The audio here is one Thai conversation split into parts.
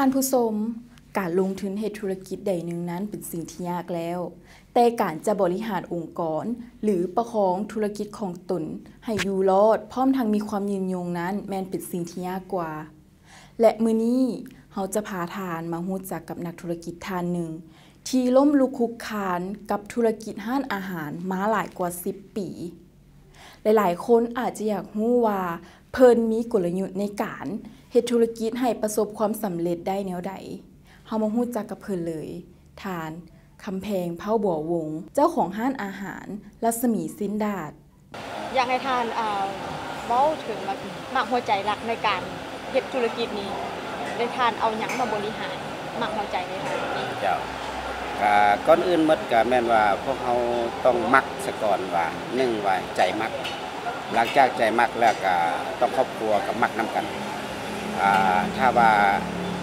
านผู้ชมการลงทุนเฮ็ดธุรกิจใดหนึ่งนั้นเป็นสิ่งที่ยากแล้ว แต่การจะบริหารองค์กร หรือประคองธุรกิจของตน ให้อยู่รอดพร้อมทั้งมีความยืนยงนั้น แม่นเป็นสิ่งที่ยากกว่า และมือนี้เฮาจะพาทานมาฮู้จักกับนักธุรกิจท่านหนึ่ง ที่ล้มลุกคลุกคลานกับธุรกิจห้านอาหารมาหลายกว่า 10 ปี หลายๆ คนอาจจะอยากรู้ว่า เพิ่นมีกลยุทธ์ในการเฮ็ดธุรกิจให้ประสบความสำเร็จได้แนวใดเฮามาฮู้จักกับเพิ่นเลย ทานคำแพงเผาบัววง เจ้าของห้านอาหาร รัศมีสินดาดอยากให้ทานอ่าเว้าถึงแบบหมักหัวใจรักในการเฮ็ดธุรกิจนี้ได้ทานเอาหยังมาบริหารหมักหัวใจในทางนี้เจ้าก็ก่อนอื่นหมดก็แม่นว่าพวกเราต้องมักซะก่อนว่าหนึ่งว่าใจมัก หลังจากใจมักแล้วก็ต้องครอบครัวกับมักนํกันอ่าถ้าว่า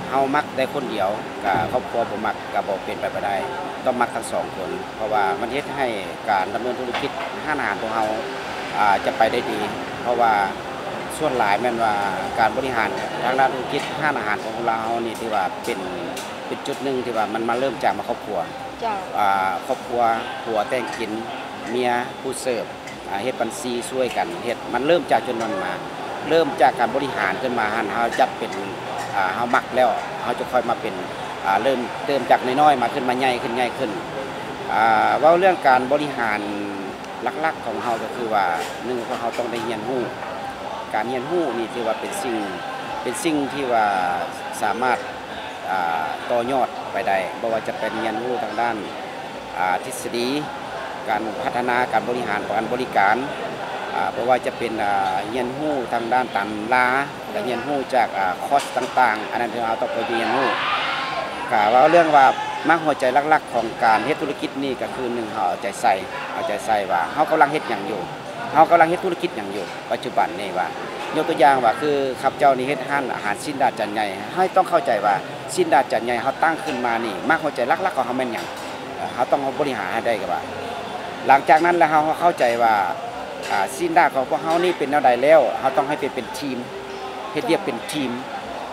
เฮามักได้คนเดียวก็ครอบครัวบ่มักก็บ่เป็นไปบ่ได้ ต้องมักทั้งสองคน เพราะว่ามันเฮ็ดให้การดำเนินธุรกิจห้านอาหารของเฮาอ่าจะไปได้ดี เพราะว่าส่วนหลายแม่นว่าการบริหารทางด้านธุรกิจห้านอาหารของเรานี่ถือว่าเป็นเป็นจุดหนึ่งที่ว่ามันมาเริ่มจากมาครอบครัวเจ้าอ่าครอบครัวผัวแต่งกินเมียผู้เสิร์ฟอ่า เฮ็ดบัญชีช่วยกันเฮ็ดมันเริ่มจากจนมันมา เริ่มจากการบริหารขึ้นมาหันเฮาจับเป็นเฮามักแล้วเฮาจะค่อยมาเป็นเริ่มเติมจากน้อยๆมาขึ้นมาใหญ่ขึ้นใหญ่ขึ้นอ่าเรื่องการบริหารหลักๆของเฮาก็คือว่าหนึ่งว่าเฮาต้องได้เรียนรู้การเรียนรู้นี่ถือว่าเป็นสิ่งเป็นสิ่งที่ว่าสามารถต่อยอดไปได้บ่ว่าจะเป็นเรียนรู้ทางด้านทฤษฎี การพัฒนาการบริหารการบริการเพราะว่าจะเป็นเรียนรู้ทางด้านตำราและเรียนรู้จากอคอสต่างๆ อันนั้นเราต้องไปเรียนรู้กะว่าเรื่องว่ามักหัวใจหลักๆ ของการเฮ็ดธุรกิจนี่ก็คือหนึ่งเขาเอาใจใส่เอาใจใส่ว่าเขากำลังเฮ็ดหยังอยู่เขากำลังเฮ็ดธุรกิจหยังอยู่ ปัจจุบันนี่ว่ายกตัวอย่างว่าคือข้าพเจ้านี่เฮ็ดร้านอาหารสิ้นดาจันใหญ่ให้ต้องเข้าใจว่าสิ้นดาจันใหญ่เขาตั้งขึ้นมานี่มักหัวใจลักๆของเขาแม่นหยังเขาต้องบริหารให้ได้กับว่า หลังจากนั้นแล้วเราเข้าใจว่าอ่าสิ้นดาของพวกเขานี่เป็นแนวใดแล้วเขาต้องให้เป็นเป็นทีมเฮ็ดเรียกเป็นทีม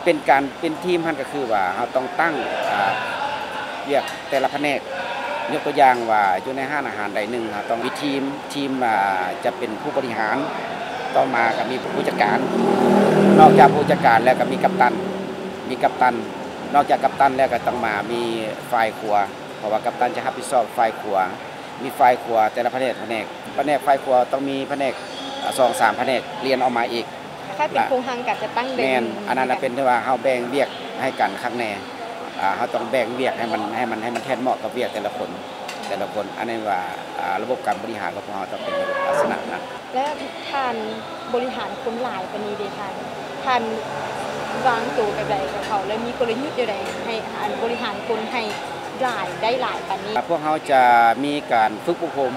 เป็นการเป็นทีมมันก็คือว่าเขาต้องตั้งเรียกแต่ละแผนกยกตัวอย่างว่าอยู่ในห้านอาหารใดหนึ่งต้องมีทีมทีมจะเป็นผู้บริหาร ต่อมาก็มีผู้จัดการ นอกจากผู้จัดการแล้วก็มีกัปตัน มีกัปตัน นอกจากกัปตันแล้วก็ต้องมามีฝ่ายครัว เพราะว่ากัปตันจะรับผิดชอบฝ่ายครัว มีฝ่ายครัวแต่ละแผนกแผนกแผนกฝ่ายครัวต้องมีแผนกอ่าสองสามแผนกเรียนออกมาอีกถ้าเป็นโครงทางการจะตั้งเด่แม่นอันนั้นน่ะเป็นที่ว่าเฮาแบ่งเวียกให้กันข้างแน่อ่าเฮาต้องแบ่งเวียกให้มันให้มันให้มันแทนเหมาะกับเวียกแต่ละคนแต่ละคนอันนี้ว่าอ่าระบบการบริหารของพวกเราต้องเป็นลักษณะนั้นและทานบริหารคนหลายปานนี้เด้ทานทานวางตัวแบบใดกับเขา แล้วมีกลยุทธ์อย่างไรให้อันบริหารคนให้ หลายได้หลายปานนี้พวกเขาจะมีการฝึกอบรม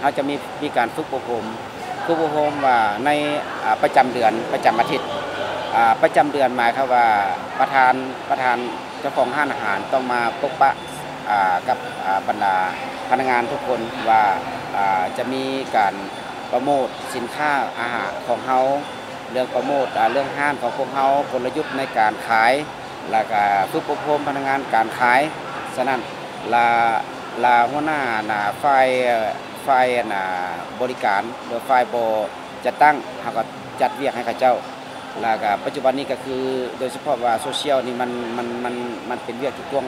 เขาจะมีมีการฝึกอบรมฝึกอบรมว่าในประจำเดือนประจำอาทิตย์ประจำเดือนหมายความว่าประธานประธานเจ้าของห้านอาหารต้องมาพบปะกับบรรดาพนักงานทุกคนว่าจะมีการโปรโมทสินค้าอาหารของเขาเรื่องโปรโมทเรื่องห้านของพวกเขากลยุทธ์ในการขาย แล้วก็ฝึกอบรมพนักงานการขาย ฉะนั้นลาลาหัวหน้าน่ะฝ่ายเอ่อฝ่ายน่ะบริการหรือฝ่ายบจัดตั้งเขาก็จัดเวียกให้เขาเจ้าแล้วก็ปัจจุบันนี้ก็คือโดยเฉพาะว่าโซเชียลนี่มันมันมันมันเป็นเวียกทุกช่วง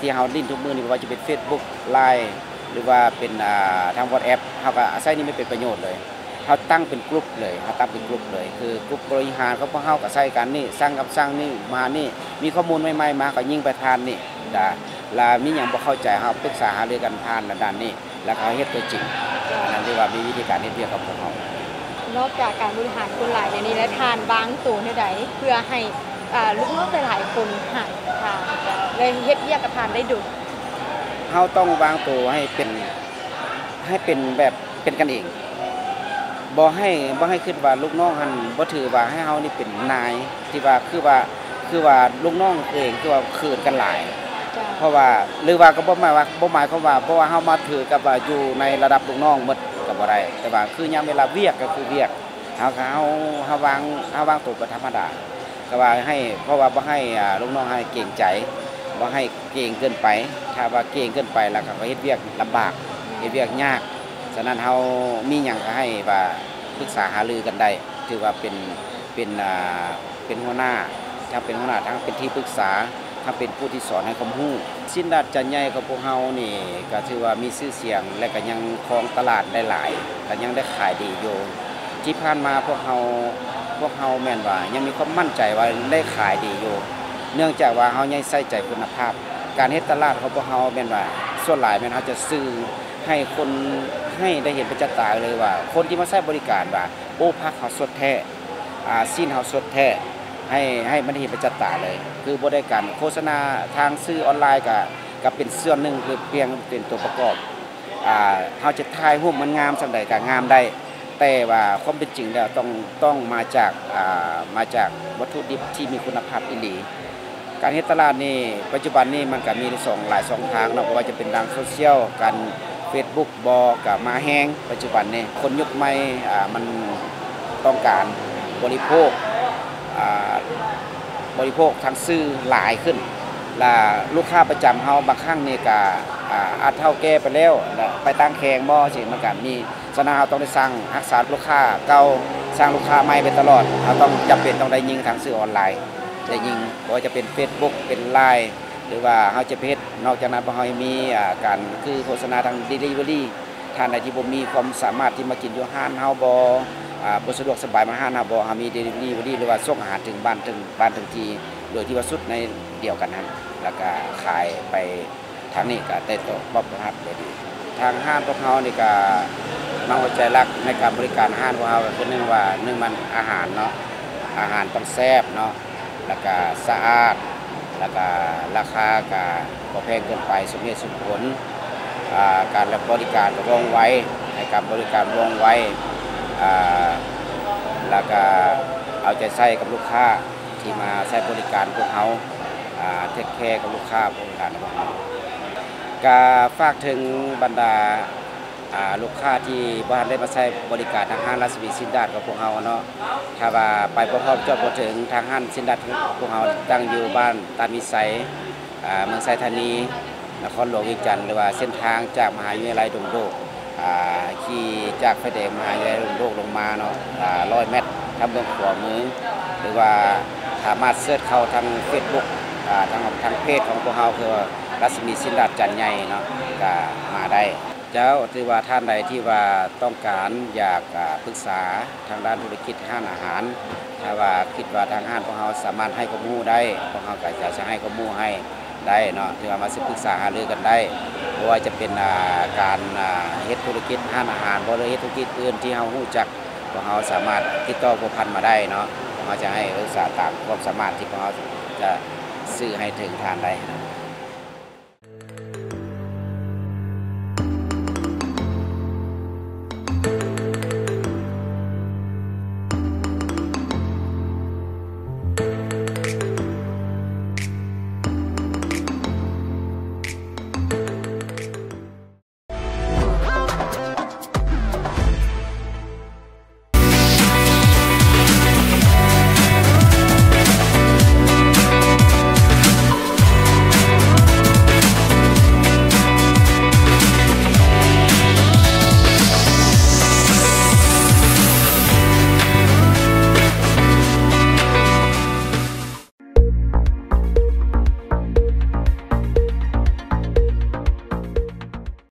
ที่เฮาดิ้นทุกมือนี่บ่ว่าจะเป็น Facebook Line หรือว่าเป็นอ่าทาง WhatsApp เฮาก็อาศัยนี่ไม่เป็นประโยชน์เลยเฮาตั้งเป็นกลุ่มเลยเฮาตั้งเป็นกลุ่มเลย คือกลุ่มบริหารเขาพวกเฮาก็ใช้กันนี่สร้างกับสร้างนี่มานี่มีข้อมูลใหม่ๆมาก็ยิ่งไปทานนี่ดา ลามีหยังบ่เข้าใจเฮาปรึกษาหารือกันผ่านด้านนี้ แล้วก็เฮ็ดตัวจริงอันนั้นเรียกว่ามีวิธีการเฮ็ดเวียกกับพวกเฮานอกจากการบริหารคนหลายในนี้และทานบางตัวเท่าใดเพื่อให้อ่าลูกน้องหลายๆคนหันทานเลยเฮ็ดเวียกกับทานได้ดุเฮาต้องวางตัวให้เป็นให้เป็นแบบเป็นกันเองบ่ให้บ่ให้คิดว่าลูกน้องหันบ่ถือว่าให้เฮานี่เป็นนายที่ว่าคือว่าคือว่าลูกน้องเองคือว่าคืนกันหลายจ้า เพราะว่าหรือว่าก็บ่หมายว่าบ่หมายความว่าเพราะว่าเฮามาถือกับว่าอยู่ในระดับลูกน้องหมดก็บ่ได้แต่ว่าคือยามเวลาเวียกก็คือเวียกเฮาเฮาเฮาวางเฮาวางตัวเป็นธรรมดาก็ว่าให้เพราะว่าบ่ให้ลูกน้องให้เก่งใจบ่ให้เก่งเกินไป ถ้าว่าเก่งเกินไปแล้วก็เฮ็ดเวียกลำบากเฮ็ดเวียกยากฉะนั้นเฮามีหยังก็ให้ว่าปรึกษาหารือกันได้ถือว่าเป็นเป็นอ่าเป็นหัวหน้าถ้าเป็นหัวหน้าทั้งเป็นที่ปรึกษา ถ้าเป็นผู้ที่สอนให้ความรู้สินดัดจันใหญ่กับพวกเฮานี่ก็ถือว่ามีชื่อเสียงและก็ยังครองตลาดได้หลายก็ยังได้ขายดีอยู่ที่ผ่านมาพวกเฮาพวกเฮาแม่นว่า ยังมีความมั่นใจว่าได้ขายดีอยู่ เนื่องจากว่าเฮายังใส่ใจคุณภาพ การเฮ็ดตลาดของพวกเฮาแม่นว่า ส่วนหลายแม่นเฮาจะซื้อให้คนให้ได้เห็นเประจักษ์ตาเลยว่า คนที่มาใช้บริการว่าโอ้พักเฮาสดแท้อ่าสิ้นเฮาสดแท้ ให้ให้มันเห็นประจักษ์ตาเลย คือบ่ได้การโฆษณาทางสื่อออนไลน์ก็ก็เป็นส่วนหนึ่งคือเพียงเป็นตัวประกอบอ่าเฮาจะถ่ายรูปมันงามสำใดก็งามได้ แต่ว่าความเป็นจริงแล้วต้องต้องมาจากอ่ามาจากวัตถุดิบที่มีคุณภาพอีหลีการเฮ็ดตลาดนี่ปัจจุบันนี่มันก็มีสองหลายสองทางเนาะบ่ว่าจะเป็นทางโซเชียลการ Facebook บอกัมาแฮงปัจจุบันนี่คนยุคใหม่อ่ามันต้องการบริโภค บริโภคทางซื้อหลายขึ้นและลูกค้าประจำเฮาบางครั้งนี่ก็อาอาจเท่าแก่ไปแล้วไปตั้งแข่งบ่สิมันก็มีฉะนั้นเฮาต้องได้สร้างรักษาลูกค้าเก่าสร้างลูกค้าใหม่ไปตลอดเฮาต้องจำเป็นต้องได้ยิงทางสื่อออนไลน์ได้ยิงบ่ว่าจะเป็น Facebook เป็น Line หรือว่าเฮาจะเพจนอกจากนั้นบ่เฮามีการคือโฆษณาทาง Delivery ท่านใดที่บ่มีความสามารถที่มากินอยู่ห้านเฮาบ่อ่า บสะดวกสบายมาห้านเฮาบ่เฮามี Delivery หรือว่าส่งอาหารถึงบ้านถึงบ้านถึงที่โดยที่ว่าสุดในเดียวกันนั้นแล้วก็ขายไปทางนี้ก็ได้ตอบรับได้ดีทางห้างพวกเฮานี่ก็น้องหัวใจรักในการบริการห้างพวกเฮาก็คือหนึงว่าหนึงมันอาหารเนาะอาหารต้องแซ่บเนาะแล้วก็สะอาด แล้วก็ราคาก็บ่แพงเกินไปสมเหตุสมผลการรับบริการก็ว่องไวในการบริการว่องไวอ่า แล้วก็เอาใจใส่กับลูกค้าที่มาใช้บริการพวกเฮาเทคแคร์กับลูกค้าบริการพวกเฮาก็ฝากถึงบรรดาลูกค้าที่บ้านได้มาใช้บริการทางห้างรัศมีสินดาดกับพวกเฮาเนาะถ้าว่าไปพร้อมๆจบบ่ถึงทางห้างสินดาดพวกเฮาตั้งอยู่บ้านตาดมิไสยเมืองไซธานีนครหลวงเวียงจันทน์หรือว่าเส้นทางจากมหาวิทยาลัยดงโดก ขี่จากไฟแดงมหาวิทยาลัยดงโดกลงมาเนาะอ่า100เมตรทาเมืองขวามือ หรือว่าสามารถเสิร์ชเข้าทาง Facebook อ่าทางทางเพจของพวกเฮาคือรัศมีสินดาจันใหญ่เนาะก็มาได้ เจ้าถือว่าท่านใดที่ว่าต้องการอยากปรึกษาทางด้านธุรกิจห้างอาหาร ถ้าว่าคิดว่าทางห้างของเราสามารถให้ข้อมูลได้พวกเราก็จะให้ข้อมูลให้ได้เนาะถือว่ามาศึกษาหารือกันได้ ว่าจะเป็นการเฮ็ดธุรกิจห้างอาหารบ่หรือเฮ็ดธุรกิจอื่นที่เฮารู้จักพวกเฮาสามารถติดต่อผู้พันมาได้เนาะกเฮาจะให้รักษาตามความสามารถที่พวกเฮาจะซื้อให้ถึงทานได้นะ